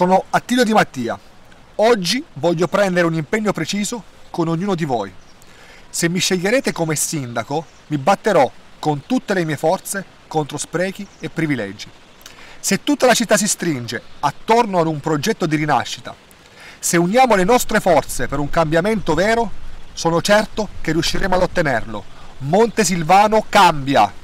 Sono Attilio Di Mattia. Oggi voglio prendere un impegno preciso con ognuno di voi. Se mi sceglierete come sindaco, mi batterò con tutte le mie forze contro sprechi e privilegi. Se tutta la città si stringe attorno ad un progetto di rinascita, se uniamo le nostre forze per un cambiamento vero, sono certo che riusciremo ad ottenerlo. Monte Silvano cambia!